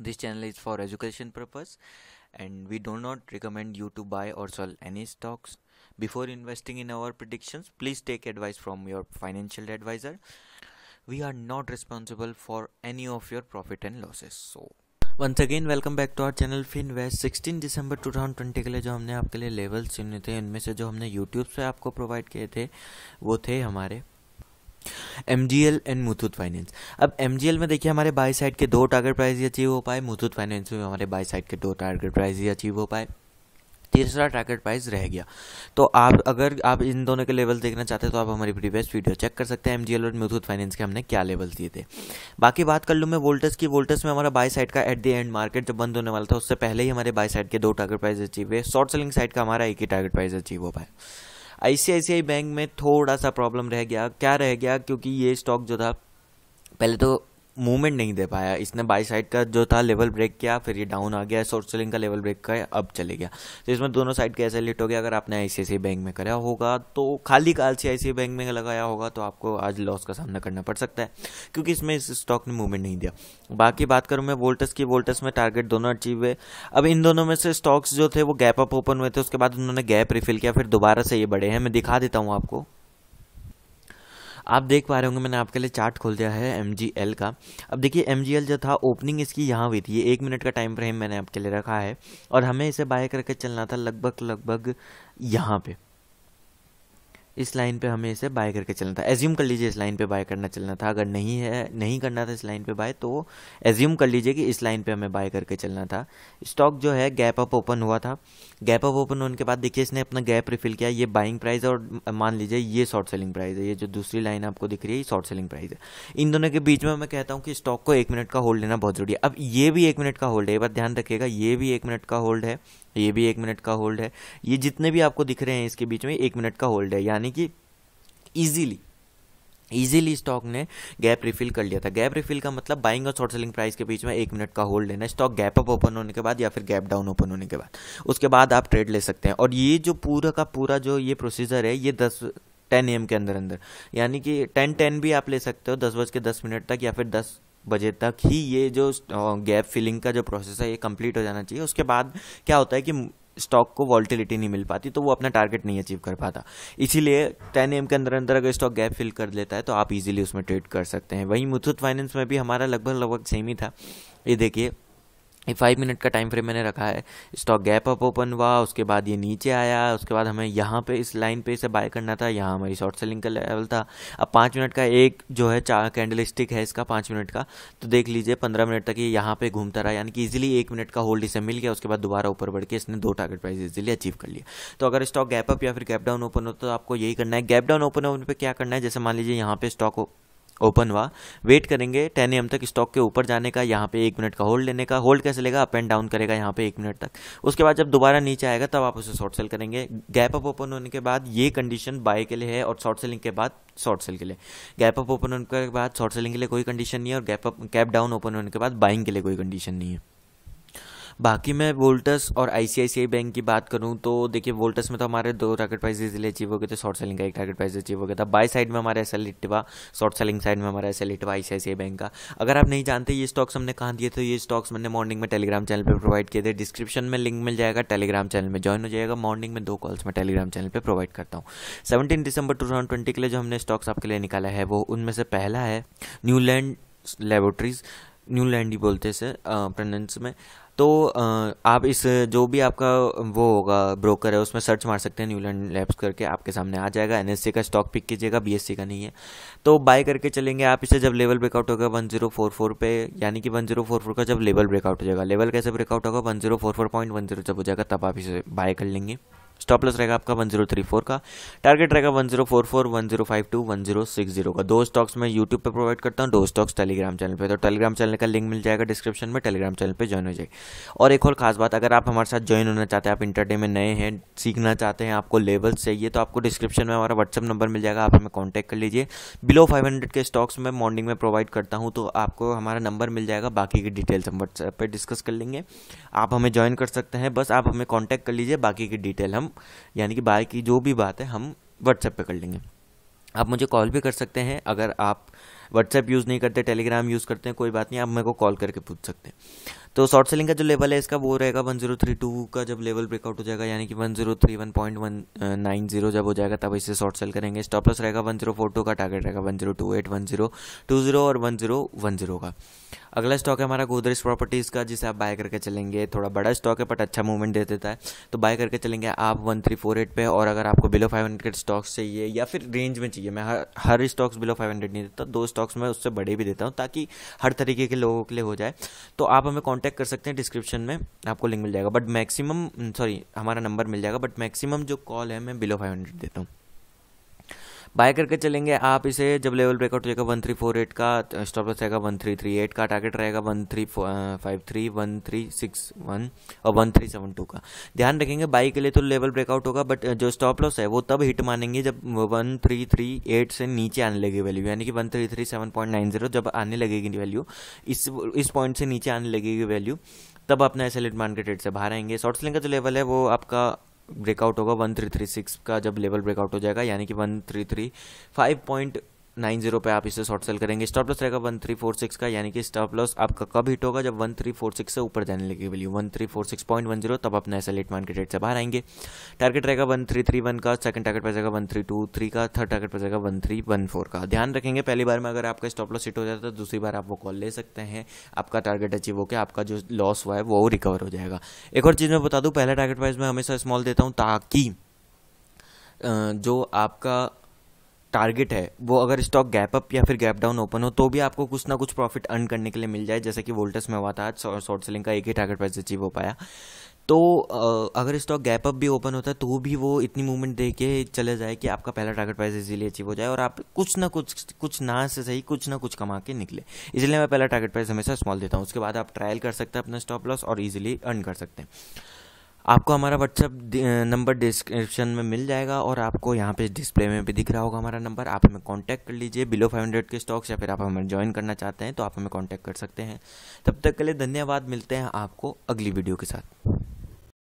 This channel is for education purpose and we do not recommend you to buy or sell any stocks. Before investing in our predictions, please take advice from your financial advisor. We are not responsible for any of your profit and losses. So once again welcome back to our channel Fin West 16 दिसंबर 2020 के लिए जो हमने आपके लिए level चुने थे इनमें से जो हमने यूट्यूब से आपको प्रोवाइड किए थे वो थे हमारे एमजीएल एंड मुथूट फाइनेंस अब एम जी एल में देखिए हमारे बाई साइड के दो टारगेट प्राइस अचीव हो पाए मुथूट फाइनेंस में हमारे बाई साइड के दो टारगेट प्राइस अचीव हो पाए। तीसरा टारगेट प्राइस रह गया। तो आप अगर आप इन दोनों के लेवल देखना चाहते हैं तो आप हमारी प्रीवियस वीडियो चेक कर सकते हैं एमजीएल और मुथूट फाइनेंस के हमने क्या लेवल दिए थे। बाकी बात कर लूँ मैं वोल्टस की वोल्टस में हमारा बाई साइड का एट द एंड मार्केट जब बंद होने वाला था, उससे पहले ही हमारे बाई साइड के दो टारगेट प्राइस अचीव हुए। शॉर्ट सेलिंग साइड का हमारा एक ही टारगेट प्राइस अचीव हो पाए आईसीआईसीआई बैंक में थोड़ा सा प्रॉब्लम रह गया। क्या रह गया? क्योंकि ये स्टॉक जो था, पहले तो मूवमेंट नहीं दे पाया। इसने बाई साइड का जो था लेवल ब्रेक किया, फिर ये डाउन आ गया शॉर्ट सेलिंग का लेवल ब्रेक का, अब चले गया। तो इसमें दोनों साइड का ऐसा लिट हो गया? अगर आपने आईसीआईसी बैंक में कराया होगा तो खाली काल से आई बैंक में लगाया होगा तो आपको आज लॉस का सामना करना पड़ सकता है, क्योंकि इसमें इस स्टॉक ने मूवमेंट नहीं दिया। बाकी बात करूँ मैं वोल्टस की वोल्टस में टारगेट दोनों अचीव हुए। अब इन दोनों में से स्टॉक्स जो थे, वो गैप अप ओपन हुए थे, उसके बाद उन्होंने गैप रिफिल किया, फिर दोबारा से ये बड़े हैं। मैं दिखा देता हूँ आपको। आप देख पा रहे होंगे, मैंने आपके लिए चार्ट खोल दिया है एमजीएल का। अब देखिए एमजीएल जो था ओपनिंग इसकी यहाँ हुई थी। ये एक मिनट का टाइम फ्रेम मैंने आपके लिए रखा है और हमें इसे बाय करके चलना था लगभग लगभग यहाँ पे। इस लाइन पे हमें इसे बाय करके चलना था। एज्यूम कर लीजिए इस लाइन पे बाय करना चलना था। अगर नहीं है, नहीं करना था इस लाइन पे बाय तो एज्यूम कर लीजिए कि इस लाइन पे हमें बाय करके चलना था। स्टॉक जो है गैप अप ओपन हुआ था। गैप अप ओपन होने के बाद देखिए, इसने अपना गैप रिफिल किया। ये बाइंग प्राइस और मान लीजिए ये शॉर्ट सेलिंग प्राइस है। ये जो दूसरी लाइन आपको दिख रही है, ये शॉर्ट सेलिंग प्राइस है। इन दोनों के बीच में मैं कहता हूँ कि स्टॉक को एक मिनट का होल्ड लेना बहुत ज़रूरी है। अब ये भी एक मिनट का होल्ड है। एक बार ध्यान रखिएगा, ये भी एक मिनट का होल्ड है। ये भी एक मिनट का होल्ड है। ये जितने भी आपको दिख रहे हैं इसके बीच में, एक मिनट का होल्ड है। यानी कि इजीली इजीली स्टॉक ने गैप रिफिल कर लिया था। गैप रिफिल का मतलब बाइंग और शॉर्ट सेलिंग प्राइस के बीच में एक मिनट का होल्ड लेना स्टॉक गैप अप ओपन होने के बाद या फिर गैप डाउन ओपन होने के बाद। उसके बाद आप ट्रेड ले सकते हैं। और ये जो पूरा का पूरा जो ये प्रोसीजर है, ये दस टेन एम के अंदर अंदर, यानी कि टेन टेन भी आप ले सकते हो, दस बज के दस मिनट तक या फिर दस बजे तक ही ये जो गैप फिलिंग का जो प्रोसेस है, ये कंप्लीट हो जाना चाहिए। उसके बाद क्या होता है कि स्टॉक को वॉल्टिलिटी नहीं मिल पाती तो वो अपना टारगेट नहीं अचीव कर पाता। इसीलिए टेन एम के अंदर अंदर अगर स्टॉक गैप फिल कर लेता है तो आप इजीली उसमें ट्रेड कर सकते हैं। वहीं मुथुत फाइनेंस में भी हमारा लगभग लगभग सेम ही था। ये देखिए फाइव मिनट का टाइम फ्रेम मैंने रखा है। स्टॉक गैप अप ओपन हुआ, उसके बाद ये नीचे आया, उसके बाद हमें यहाँ पे इस लाइन पे इसे बाय करना था, यहाँ हमारी शॉर्ट सेलिंग का लेवल था। अब पाँच मिनट का एक जो है चार कैंडल स्टिक है इसका पाँच मिनट का तो देख लीजिए पंद्रह मिनट तक ये यहाँ पे घूमता रहा, यानी कि इजिली एक मिनट का होल्ड इसे मिल गया, उसके बाद दोबारा ऊपर बढ़ के इसने दो टारगेट प्राइस इजिली अचीव कर लिया। तो अगर स्टॉक गैप अप या फिर गैप डाउन ओपन हो तो आपको यही करना है। गैप डाउन ओपन होने पर क्या करना है? जैसे मान लीजिए यहाँ पे स्टॉक ओपन हुआ। वेट करेंगे, टेन एम तक स्टॉक के ऊपर जाने का, यहाँ पे एक मिनट का होल्ड लेने का। होल्ड कैसे लेगा? अप एंड डाउन करेगा यहाँ पे एक मिनट तक। उसके बाद जब दोबारा नीचे आएगा, तब आप उसे शॉर्ट सेल करेंगे। गैप अप ओपन होने के बाद ये कंडीशन बाय के लिए है और शॉर्ट सेलिंग के बाद शॉर्ट सेल के लिए। गैप अप ओपन होने के बाद, शॉर्ट सेलिंग के लिए कोई कंडीशन नहीं है और gap up, gap down open होने के बाद बाइंग के लिए कोई कंडीशन नहीं है। बाकी मैं वोल्टस और आईसीआईसीआई बैंक की बात करूँ तो देखिए, वोल्टस में तो हमारे दो टारगेट प्राइस इजिली अचीव हो गए थे। शॉर्ट सेलिंग का एक टारगेट प्राइस अचीव हो गया था। बाय साइड में हमारा एस एल इटवा शॉर्ट सेलिंग साइड में हमारा एस एल इटवा आईसीआईसीआई बैंक का। अगर आप नहीं जानते, ये स्टॉक्स हमने कहाँ दिए थे? ये स्टॉक्स मैंने मॉर्निंग में टेलीग्राम चैनल पर प्रोवाइड किए थे। डिस्क्रिप्शन में लिंक मिल जाएगा टेलीग्राम चैनल में ज्वाइन हो जाएगा। मॉर्निंग में दो कॉल्स में टेलीग्राम चैनल पर प्रोवाइड करता हूँ। सेवनटीन दिसंबर टू थाउज़ेंड ट्वेंटी के लिए जो हमने स्टॉक्स आपके लिए निकाला है, वो उनमें से पहला है न्यूलैंड लेबोरेटरीज न्यूलैंड ही बोलते हैं इसे में। तो आप इस, जो भी आपका वो होगा ब्रोकर है, उसमें सर्च मार सकते हैं न्यूलैंड लैब्स करके, आपके सामने आ जाएगा। एनएससी का स्टॉक पिक कीजिएगा बीएससी का नहीं है। तो बाय करके चलेंगे, आप इसे जब लेवल ब्रेकआउट होगा वन ज़ीरो फोर फोर पे, यानी कि वन ज़ीरो फोर फोर का जब लेवल ब्रेकआउट हो जाएगा। लेवल कैसे ब्रेकआउट होगा? One zero four four point one zero जब हो जाएगा, तब आप इसे बाय कर लेंगे। स्टॉप लॉस रहेगा आपका वन ज़ीरो थ्री फोर का। टारगेट रहेगा one zero four four one zero five two one zero six zero का। दो स्टॉक्स मैं यूट्यूब पे प्रोवाइड करता हूँ, दो स्टॉक्स टेलीग्राम चैनल पे। तो टेलीग्राम चैनल का लिंक मिल जाएगा डिस्क्रिप्शन में टेलीग्राम चैनल पे ज्वाइन हो जाएगी। और एक और खास बात, अगर आप हमारे साथ ज्वाइन होना चाहते हैं, आप इंटरडे में नए हैं, सीखना चाहते हैं, आपको लेवल्स चाहिए तो आपको डिस्क्रिप्शन में हमारा व्हाट्सअप नंबर मिल जाएगा, आप हमें कॉन्टैक्ट कर लीजिए। बिलो फाइव के स्टॉक्स मैं मॉर्निंग में प्रोवाइड करता हूँ तो आपको हमारा नंबर मिल जाएगा, बाकी की डिटेल्स हम व्हाट्सएप पर डिस्कस कर लेंगे। आप हमें ज्वाइन कर सकते हैं, बस आप हमें कॉन्टैक्ट कर लीजिए, बाकी की डिटेल हम यानी कि बाय की जो भी बात है, हम व्हाट्सएप पे कर लेंगे। आप मुझे कॉल भी कर सकते हैं, अगर आप व्हाट्सएप यूज़ नहीं करते टेलीग्राम यूज़ करते हैं, कोई बात नहीं, आप मेरे को कॉल करके पूछ सकते हैं। तो शॉर्ट सेलिंग का जो लेवल है, इसका वो रहेगा वन ज़ीरो थ्री टू का जब लेवल ब्रेकआउट हो जाएगा, यानी कि one zero three one point one nine zero जब हो जाएगा, तब इसे शॉर्ट सेल करेंगे। स्टॉप लॉस रहेगा वन ज़ीरो फोर टू का टारगेट रहेगा one zero two eight one zero two zero और वन ज़ीरो वन ज़ीरो का। अगला स्टॉक है हमारा गोदरेज प्रॉपर्टीज़ का, जिसे आप बाय करके चलेंगे। थोड़ा बड़ा स्टॉक है बट अच्छा मूवमेंट दे देता है। तो बाय करके चलेंगे आप वन थ्री फोर एट पे, और अगर आपको बिलो फाइव हंड्रेड स्टॉक्स चाहिए, या फिर रेंज में चाहिए, मैं हर हर स्टॉक्स बिलो फाइव हंड्रेड नहीं देता, दो स्टॉक्स मैं उससे बड़े भी देता हूँ, ताकि हर तरीके के लोगों के लिए हो जाए। तो आप हमें कॉन्टैक्ट कर सकते हैं डिस्क्रिप्शन में, आपको लिंक मिल जाएगा। बट मैक्सिमम सॉरी हमारा नंबर मिल जाएगा बट मैक्सिमम जो कॉल है, मैं बिलो फाइव हंड्रेड देता हूँ। बाय करके चलेंगे आप इसे, जब लेवल ब्रेकआउट हो जाएगा वन थ्री फोर एट का स्टॉप लॉस रहेगा वन थ्री थ्री एट का टारगेट रहेगा one three five three one three six one और वन थ्री सेवन टू का। ध्यान रखेंगे बाई के लिए तो लेवल ब्रेकआउट होगा बट जो स्टॉप लॉस है, वो तब हिट मानेंगे जब वन थ्री थ्री एट से नीचे आने लगे वैल्यू यानी कि one three three seven point nine zero जब आने लगेगी वैल्यू इस इस पॉइंट से नीचे आने लगेगी वैल्यू तब अपना एस एल मार्केट रेट से बाहर आएँगे। शॉर्ट सेलिंग का जो लेवल है, वो आपका ब्रेकआउट होगा वन थ्री थ्री सिक्स का जब लेवल ब्रेकआउट हो जाएगा, यानी कि one three three five point nine zero पे आप इसे शॉर्ट सेल करेंगे। स्टॉप लॉस रहेगा वन थ्री फोर सिक्स का, यानी कि स्टॉप लॉस आपका कब हिट होगा? जब वन थ्री फोर सिक्स से ऊपर जाने लगी value one three four six point one zero, तब अपना ऐसा लेट मार्केट रेट से बाहर आएँगे। टारगेट रहेगा वन थ्री थ्री वन का सेकंड टारगेट पर जाएगा वन थ्री टू थ्री का थर्ड टारगेट पर जाएगा वन थ्री वन फोर का। ध्यान रखेंगे, पहली बार में अगर आपका स्टॉप लॉस हिट हो जाता है तो दूसरी बार आप वो कॉल ले सकते हैं। आपका टारगेट अचीव होकर आपका जो लॉस हुआ है, वो रिकवर हो जाएगा। एक और चीज़ मैं बता दूँ, पहला टारगेट प्राइस में हमेशा स्मॉल देता हूँ ताकि जो आपका टारगेट है, वो अगर स्टॉक गैप अप या फिर गैप डाउन ओपन हो तो भी आपको कुछ ना कुछ प्रॉफिट अर्न करने के लिए मिल जाए। जैसे कि वोल्टस में हुआ था, आज शॉर्ट सेलिंग का एक ही टारगेट प्राइस अचीव हो पाया। तो अगर स्टॉक गैप अप भी ओपन होता है तो भी वो इतनी मूवमेंट दे के चले जाए कि आपका पहला टारगेट प्राइस इजीली अचीव हो जाए और आप कुछ ना कुछ कुछ ना से सही, कुछ ना कुछ कमा के निकले। इसलिए मैं पहला टारगेट प्राइस हमेशा स्मॉल देता हूँ। उसके बाद आप ट्रायल कर सकते हैं अपना स्टॉप लॉस और इजीली अर्न कर सकते हैं। आपको हमारा व्हाट्सअप नंबर डिस्क्रिप्शन में मिल जाएगा और आपको यहाँ पे डिस्प्ले में भी दिख रहा होगा हमारा नंबर आप हमें कांटेक्ट कर लीजिए बिलो 500 के स्टॉक्स या फिर आप हमें ज्वाइन करना चाहते हैं तो आप हमें कांटेक्ट कर सकते हैं। तब तक के लिए धन्यवाद, मिलते हैं आपको अगली वीडियो के साथ।